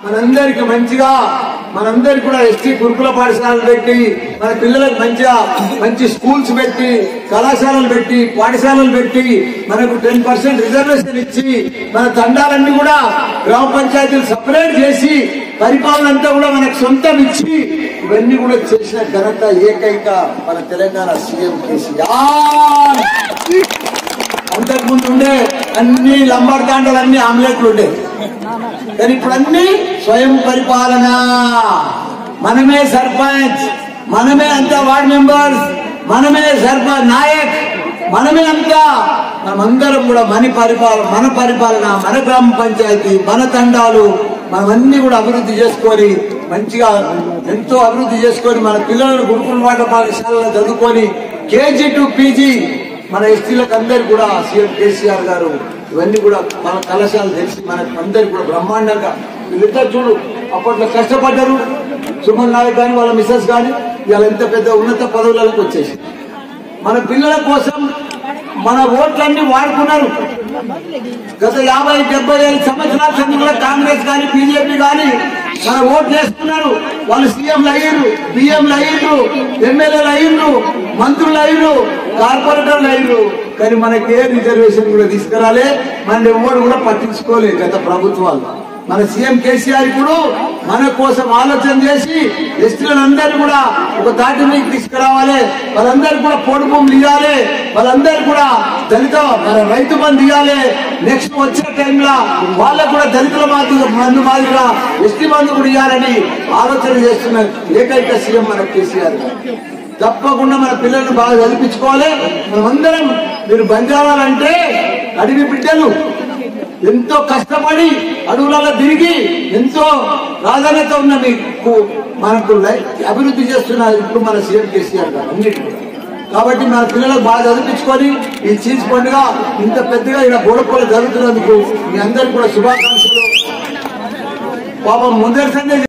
మనందరికి మంచిగా మనందరికి కూడా ఎస్టీ గురుకుల పాఠశాలలు పెట్టి మన పిల్లలకు మంచిగా మంచి స్కూల్స్ పెట్టి కళాశాలలు పెట్టి పాఠశాలలు పెట్టి మనకు టెన్ పర్సెంట్ రిజర్వేషన్ ఇచ్చి మన తండాలన్నీ కూడా గ్రామ పంచాయతీలు సపరేట్ చేసి పరిపాలన అంతా కూడా మనకు సొంతం ఇచ్చి ఇవన్నీ కూడా చేసిన ఘనత ఏకైక మన తెలంగాణ సీఎం కేసీఆర్. అంతకుముందు ఉండే అన్ని లంబార్ తాండలు అన్ని ఆమ్లెట్లు ఉండేవి కానీ ఇప్పుడు అన్ని స్వయం పరిపాలన. మనమే సర్పంచ్ మనమే అంతా వార్డ్ మెంబర్స్ మనమే సర్పంచ్ నాయక్ మనమే అంతా మనమందరం కూడా మన పరిపాలన మన పరిపాలన మన గ్రామ పంచాయతీ మన తండాలు మనమన్నీ కూడా అభివృద్ధి చేసుకొని మంచిగా ఎంతో అభివృద్ధి చేసుకొని మన పిల్లలను గురుకుల పాఠ పాఠశాలలో చదువుకొని కేజీ టు పీజీ మన ఎస్టీలకు అందరు కూడా సీఎం కేసీఆర్ గారు ఇవన్నీ కూడా మన కళాశాలలు తెలిసి మన అందరికి కూడా బ్రహ్మాండంగా వీళ్ళిద్దరు చూడు అప్పట్లో కష్టపడ్డారు. సుమన్ నాయక్ కానీ వాళ్ళ మిస్సెస్ కానీ ఇవాళ ఎంత పెద్ద ఉన్నత పదవులకు వచ్చేసి. మన పిల్లల కోసం మన ఓట్లన్నీ వాడుకున్నారు. గత యాభై డెబ్బై ఐదు సంవత్సరాల సంది కూడా కాంగ్రెస్ కానీ బీజేపీ కానీ మన ఓట్లు వేసుకున్నారు వాళ్ళు సీఎంలు అయ్యారు బిఎంలు అయ్యారు ఎమ్మెల్యేలు అయ్యారు మంత్రులు అయ్యారు కార్పొరేటర్లు అయ్యారు. కానీ మనకి ఏ రిజర్వేషన్ కూడా తీసుకురాలే. మన ఎవరు కూడా పట్టించుకోలేదు గత ప్రభుత్వాలు. మన సీఎం కేసీఆర్ ఇప్పుడు మన కోసం ఆలోచన చేసి ఎస్టీలందరూ కూడా ఒక దాటి మీకు తీసుకురావాలి. వాళ్ళందరూ కూడా పొడి భూములు ఇవ్వాలి. వాళ్ళందరూ కూడా దళిత మన రైతు బంధు ఇవ్వాలి. నెక్స్ట్ వచ్చే టైంలో వాళ్ళకు కూడా దళితుల మాదిరిగా మందు మాదిరిగా ఎస్టీ బంధు కూడా ఇవ్వాలని ఆలోచన చేస్తున్నారు ఏకైక సీఎం మన కేసీఆర్ గారు. తప్పకుండా మన పిల్లల్ని బాగా చదివించుకోవాలి. మనమందరం మీరు బంజారాలంటే అడవి బిడ్డలు ఎంతో కష్టపడి అడవులలో తిరిగి ఎంతో ప్రాధాన్యత ఉన్న మీకు మనకు అభివృద్ధి చేస్తున్నారు ఇప్పుడు మన సీఎం కేసీఆర్ గారు అన్నిటి కాబట్టి మన పిల్లలకు బాగా చదివించుకొని ఈ చీజ్ పండుగ ఇంత పెద్దగా ఇలా గోడపూల జరుగుతున్నందుకు మీ అందరికి కూడా శుభాకాంక్షలు. పాపం ముందరి సందే